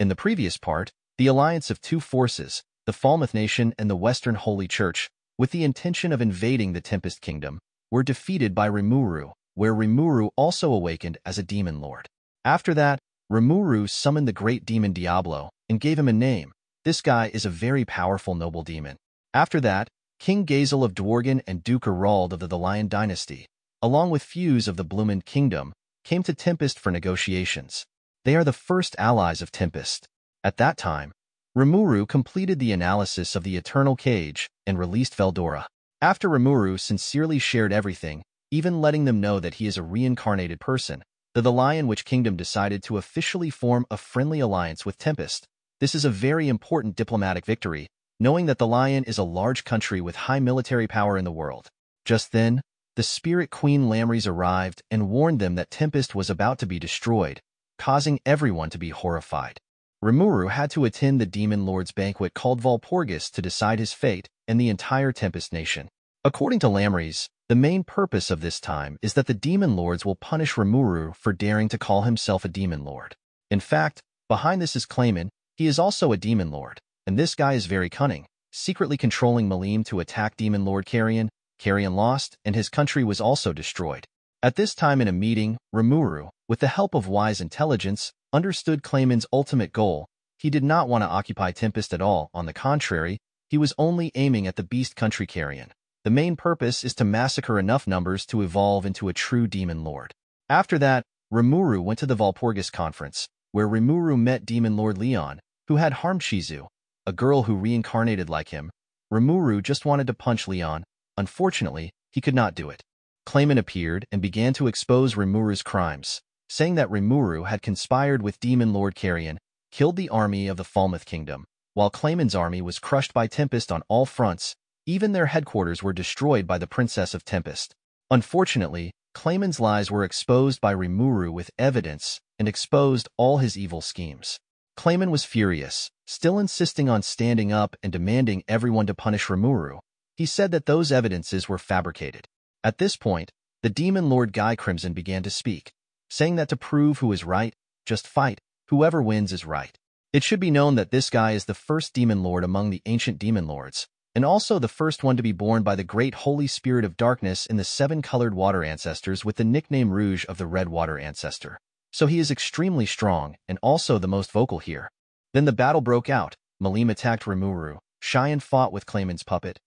In the previous part, the alliance of two forces, the Falmouth nation and the Western Holy Church, with the intention of invading the Tempest Kingdom, were defeated by Rimuru, where Rimuru also awakened as a demon lord. After that, Rimuru summoned the great demon Diablo and gave him a name. This guy is a very powerful noble demon. After that, King Gazel of Dwargon and Duke Erald of the Lion dynasty, along with Fuze of the Blumund Kingdom, came to Tempest for negotiations. They are the first allies of Tempest. At that time, Rimuru completed the analysis of the Eternal Cage and released Veldora. After Rimuru sincerely shared everything, even letting them know that he is a reincarnated person, the, the Lion Witch Kingdom decided to officially form a friendly alliance with Tempest. This is a very important diplomatic victory, knowing that the Lion is a large country with high military power in the world. Just then, the Spirit Queen Ramiris arrived and warned them that Tempest was about to be destroyed, causing everyone to be horrified. Rimuru had to attend the Demon Lord's banquet called Walpurgis to decide his fate and the entire Tempest nation. According to Ramiris, the main purpose of this time is that the Demon Lords will punish Rimuru for daring to call himself a Demon Lord. In fact, behind this is Clayman, he is also a Demon Lord, and this guy is very cunning, secretly controlling Milim to attack Demon Lord Carrion. Carrion lost, and his country was also destroyed. At this time in a meeting, Rimuru, with the help of wise intelligence, understood Clayman's ultimate goal. He did not want to occupy Tempest at all. On the contrary, he was only aiming at the Beast Country Carrion. The main purpose is to massacre enough numbers to evolve into a true demon lord. After that, Rimuru went to the Walpurgis conference, where Rimuru met Demon Lord Leon, who had harmed Shizu, a girl who reincarnated like him. Rimuru just wanted to punch Leon. Unfortunately, he could not do it. Clayman appeared and began to expose Rimuru's crimes, saying that Rimuru had conspired with Demon Lord Carrion, killed the army of the Falmouth Kingdom, while Clayman's army was crushed by Tempest on all fronts. Even their headquarters were destroyed by the Princess of Tempest. Unfortunately, Clayman's lies were exposed by Rimuru with evidence and exposed all his evil schemes. Clayman was furious, still insisting on standing up and demanding everyone to punish Rimuru. He said that those evidences were fabricated. At this point, the demon lord Guy Crimson began to speak, saying that to prove who is right, just fight, whoever wins is right. It should be known that this guy is the first demon lord among the ancient demon lords, and also the first one to be born by the great Holy Spirit of Darkness in the seven-colored water ancestors with the nickname Rouge of the Red Water Ancestor. So he is extremely strong and also the most vocal here. Then the battle broke out. Milim attacked Rimuru. Shion fought with Clayman's puppet.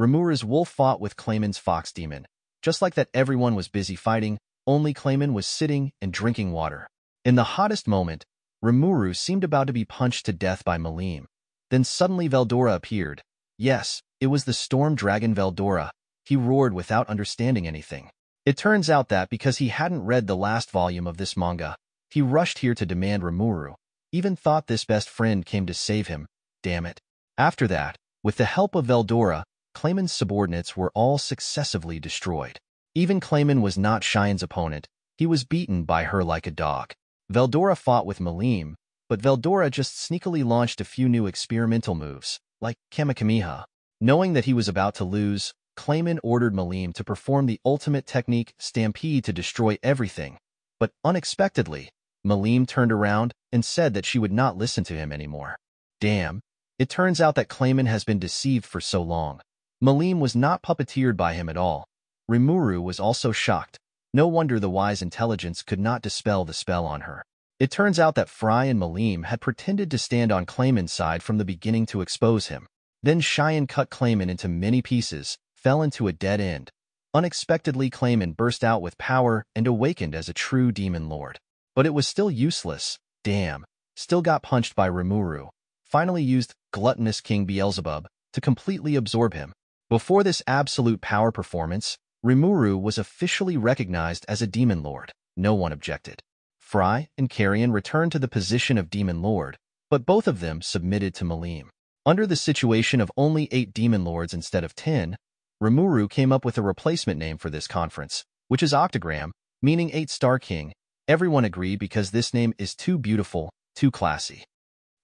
Rimuru's wolf fought with Clayman's fox demon. Just like that everyone was busy fighting, only Clayman was sitting and drinking water. In the hottest moment, Rimuru seemed about to be punched to death by Milim. Then suddenly Veldora appeared. Yes, it was the storm dragon Veldora. He roared without understanding anything. It turns out that because he hadn't read the last volume of this manga, he rushed here to demand Rimuru, even thought this best friend came to save him. Damn it. After that, with the help of Veldora, Clayman's subordinates were all successively destroyed. Even Clayman was not Shion's opponent. He was beaten by her like a dog. Veldora fought with Milim, but Veldora just sneakily launched a few new experimental moves, like Kamehameha. Knowing that he was about to lose, Clayman ordered Milim to perform the ultimate technique, Stampede, to destroy everything. But unexpectedly, Milim turned around and said that she would not listen to him anymore. Damn, it turns out that Clayman has been deceived for so long. Milim was not puppeteered by him at all. Rimuru was also shocked. No wonder the wise intelligence could not dispel the spell on her. It turns out that Fry and Milim had pretended to stand on Clayman's side from the beginning to expose him. Then Shion cut Clayman into many pieces, fell into a dead end. Unexpectedly, Clayman burst out with power and awakened as a true demon lord. But it was still useless. Damn. Still got punched by Rimuru. Finally used gluttonous King Beelzebub to completely absorb him. Before this absolute power performance, Rimuru was officially recognized as a demon lord. No one objected. Fry and Carrion returned to the position of demon lord, but both of them submitted to Milim. Under the situation of only eight demon lords instead of ten, Rimuru came up with a replacement name for this conference, which is Octagram, meaning Eight Star King. Everyone agreed because this name is too beautiful, too classy.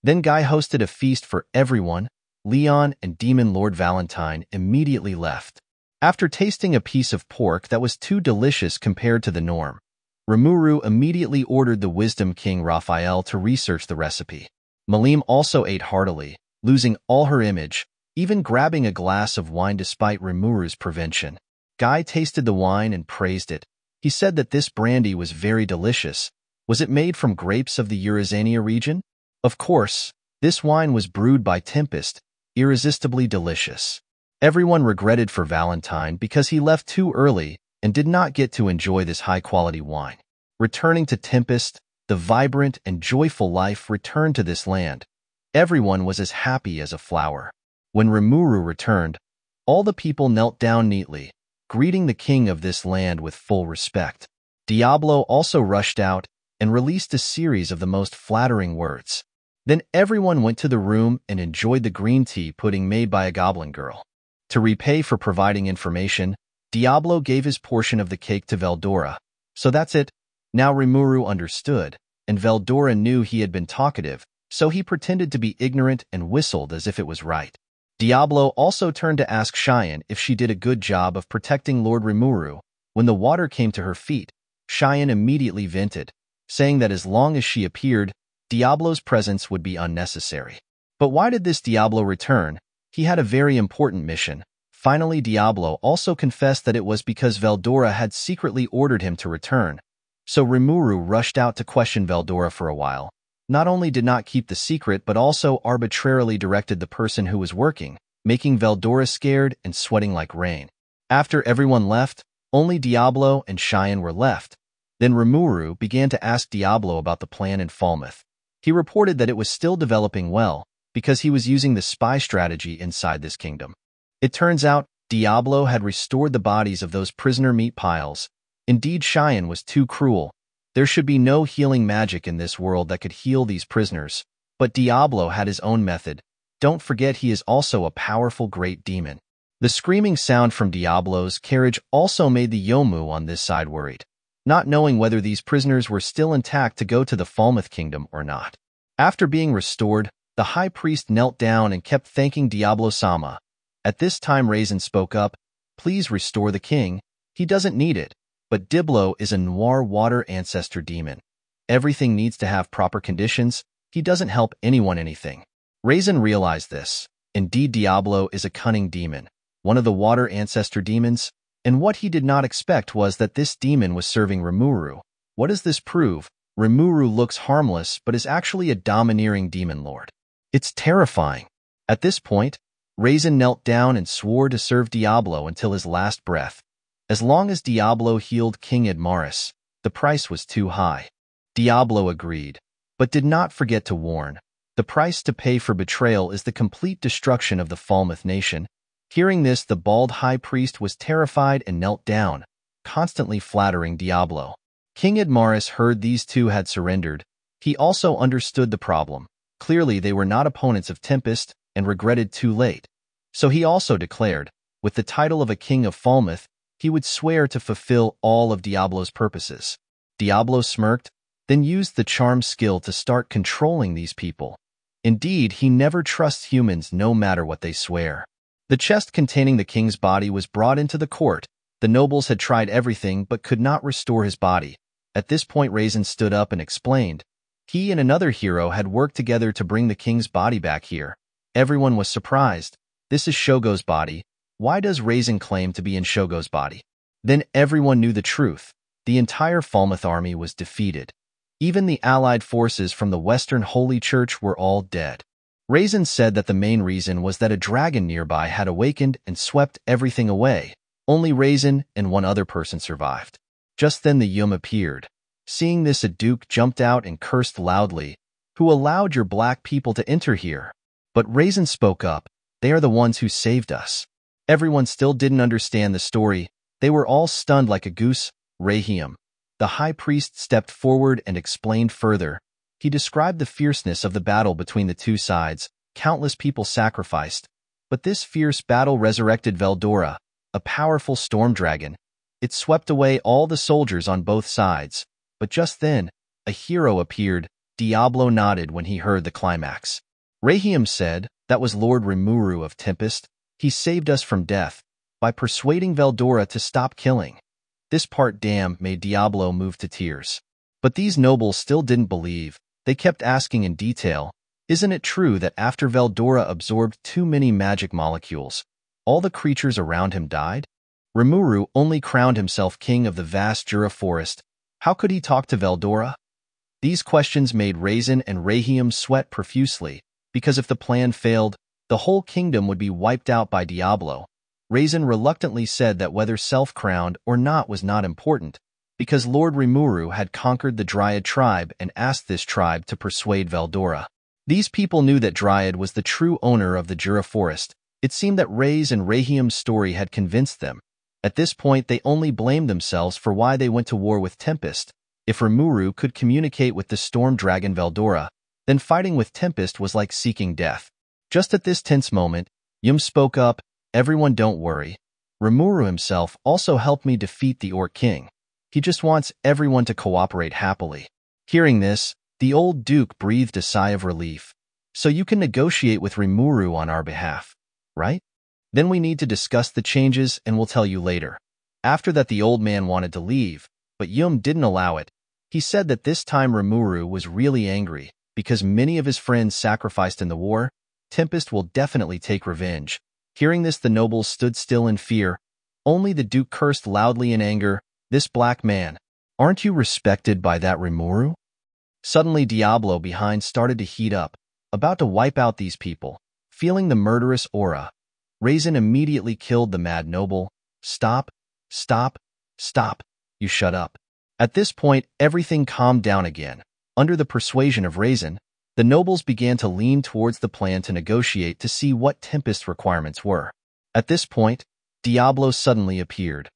Then Guy hosted a feast for everyone. Leon and Demon Lord Valentine immediately left. After tasting a piece of pork that was too delicious compared to the norm, Rimuru immediately ordered the Wisdom King Raphael to research the recipe. Milim also ate heartily, losing all her image, even grabbing a glass of wine despite Rimuru's prevention. Guy tasted the wine and praised it. He said that this brandy was very delicious. Was it made from grapes of the Eurazania region? Of course, this wine was brewed by Tempest, irresistibly delicious. Everyone regretted for Valentine because he left too early and did not get to enjoy this high-quality wine. Returning to Tempest, the vibrant and joyful life returned to this land. Everyone was as happy as a flower. When Rimuru returned, all the people knelt down neatly, greeting the king of this land with full respect. Diablo also rushed out and released a series of the most flattering words. Then everyone went to the room and enjoyed the green tea pudding made by a goblin girl. To repay for providing information, Diablo gave his portion of the cake to Veldora. So that's it. Now Rimuru understood, and Veldora knew he had been talkative, so he pretended to be ignorant and whistled as if it was right. Diablo also turned to ask Shion if she did a good job of protecting Lord Rimuru. When the water came to her feet, Shion immediately vented, saying that as long as she appeared, Diablo's presence would be unnecessary. But why did this Diablo return? He had a very important mission. Finally, Diablo also confessed that it was because Veldora had secretly ordered him to return. So Rimuru rushed out to question Veldora for a while, not only did not keep the secret but also arbitrarily directed the person who was working, making Veldora scared and sweating like rain. After everyone left, only Diablo and Shion were left. Then Rimuru began to ask Diablo about the plan in Falmouth. He reported that it was still developing well because he was using the spy strategy inside this kingdom. It turns out Diablo had restored the bodies of those prisoner meat piles. Indeed, Shion was too cruel there should be no healing magic in this world that could heal these prisoners, but Diablo had his own method. Don't forget he is also a powerful great demon. The screaming sound from Diablo's carriage also made the Yomu on this side worried, not knowing whether these prisoners were still intact to go to the Falmouth Kingdom or not. After being restored, the high priest knelt down and kept thanking Diablo-sama. At this time Razen spoke up, Please restore the king. He doesn't need it. But Diablo is a noir water ancestor demon. Everything needs to have proper conditions. He doesn't help anyone anything. Razen realized this. Indeed, Diablo is a cunning demon, one of the water ancestor demons, and what he did not expect was that this demon was serving Rimuru. What does this prove? Rimuru looks harmless, but is actually a domineering demon lord. It's terrifying. At this point, Razen knelt down and swore to serve Diablo until his last breath. As long as Diablo healed King Edmaris, the price was too high. Diablo agreed, but did not forget to warn. The price to pay for betrayal is the complete destruction of the Falmouth nation. Hearing this, the bald high priest was terrified and knelt down, constantly flattering Diablo. King Edmaris heard these two had surrendered. He also understood the problem. Clearly, they were not opponents of Tempest and regretted too late. So he also declared, with the title of a king of Falmouth, he would swear to fulfill all of Diablo's purposes. Diablo smirked, then used the charm skill to start controlling these people. Indeed, he never trusts humans no matter what they swear. The chest containing the king's body was brought into the court. The nobles had tried everything but could not restore his body. At this point, Razen stood up and explained. He and another hero had worked together to bring the king's body back here. Everyone was surprised. This is Shogo's body, why does Razen claim to be in Shogo's body? Then everyone knew the truth. The entire Falmouth army was defeated. Even the allied forces from the Western Holy Church were all dead. Razen said that the main reason was that a dragon nearby had awakened and swept everything away. Only Razen and one other person survived. Just then the Yum appeared. Seeing this, a duke jumped out and cursed loudly. Who allowed your black people to enter here? But Razen spoke up. They are the ones who saved us. Everyone still didn't understand the story. They were all stunned like a goose. Rahim. The high priest stepped forward and explained further. He described the fierceness of the battle between the two sides. Countless people sacrificed. But this fierce battle resurrected Veldora, a powerful storm dragon. It swept away all the soldiers on both sides. But just then, a hero appeared. Diablo nodded when he heard the climax. Rahim said, that was Lord Rimuru of Tempest. He saved us from death by persuading Veldora to stop killing. This part damn made Diablo move to tears. But these nobles still didn't believe. They kept asking in detail, Isn't it true that after Veldora absorbed too many magic molecules, all the creatures around him died? Rimuru only crowned himself king of the vast Jura forest. How could he talk to Veldora? These questions made Razen and Rahiam sweat profusely, because if the plan failed, the whole kingdom would be wiped out by Diablo. Razen reluctantly said that whether self-crowned or not was not important, because Lord Rimuru had conquered the Dryad tribe and asked this tribe to persuade Veldora. These people knew that Dryad was the true owner of the Jura forest. It seemed that Ray's and Rahiam's story had convinced them. At this point, they only blamed themselves for why they went to war with Tempest. If Rimuru could communicate with the storm dragon Veldora, then fighting with Tempest was like seeking death. Just at this tense moment, Yum spoke up, Everyone don't worry. Rimuru himself also helped me defeat the Orc King. He just wants everyone to cooperate happily. Hearing this, the old Duke breathed a sigh of relief. So you can negotiate with Rimuru on our behalf, right? Then we need to discuss the changes and we'll tell you later. After that the old man wanted to leave, but Yum didn't allow it. He said that this time Rimuru was really angry because many of his friends sacrificed in the war. Tempest will definitely take revenge. Hearing this, the nobles stood still in fear. Only the Duke cursed loudly in anger, This black man, aren't you respected by that Rimuru? Suddenly Diablo behind started to heat up, about to wipe out these people. Feeling the murderous aura, Razen immediately killed the mad noble. Stop, stop, stop, you shut up. At this point, everything calmed down again. Under the persuasion of Razen, the nobles began to lean towards the plan to negotiate to see what Tempest requirements were. At this point, Diablo suddenly appeared,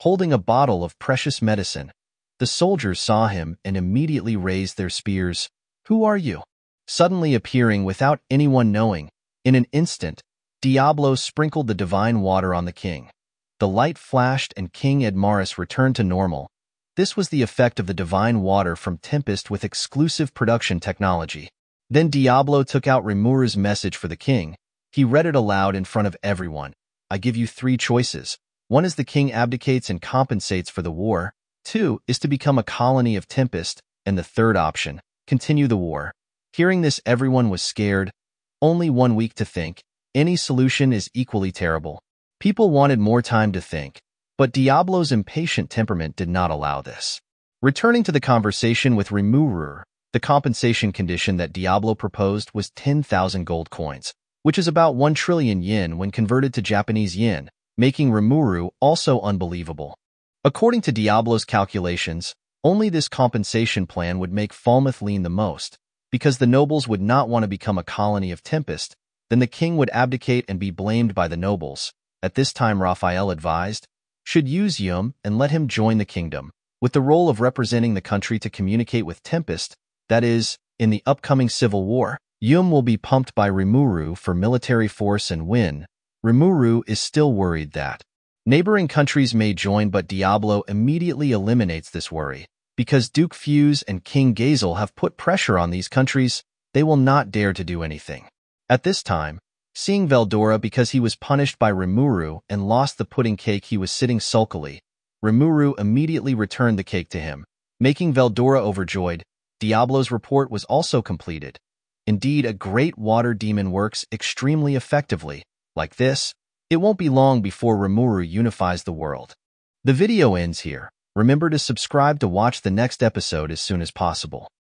holding a bottle of precious medicine. The soldiers saw him and immediately raised their spears. Who are you? Suddenly appearing without anyone knowing, in an instant, Diablo sprinkled the divine water on the king. The light flashed and King Edmaris returned to normal. This was the effect of the divine water from Tempest with exclusive production technology. Then Diablo took out Rimuru's message for the king. He read it aloud in front of everyone. I give you three choices. One is the king abdicates and compensates for the war. Two is to become a colony of Tempest, and the third option, continue the war. Hearing this, everyone was scared. Only one week to think. Any solution is equally terrible. People wanted more time to think, but Diablo's impatient temperament did not allow this. Returning to the conversation with Rimuru, the compensation condition that Diablo proposed was 10,000 gold coins, which is about 1 trillion yen when converted to Japanese yen, making Rimuru also unbelievable. According to Diablo's calculations, only this compensation plan would make Falmouth lean the most, because the nobles would not want to become a colony of Tempest, then the king would abdicate and be blamed by the nobles. At this time Raphael advised, should use Yum and let him join the kingdom, with the role of representing the country to communicate with Tempest, that is, in the upcoming civil war. Yum will be pumped by Rimuru for military force and win. Rimuru is still worried that Neighboring countries may join, but Diablo immediately eliminates this worry. Because Duke Fuze and King Gazel have put pressure on these countries, they will not dare to do anything. At this time, seeing Veldora because he was punished by Rimuru and lost the pudding cake he was sitting sulkily, Rimuru immediately returned the cake to him, making Veldora overjoyed. Diablo's report was also completed. Indeed, a great water demon works extremely effectively. Like this, it won't be long before Rimuru unifies the world. The video ends here. Remember to subscribe to watch the next episode as soon as possible.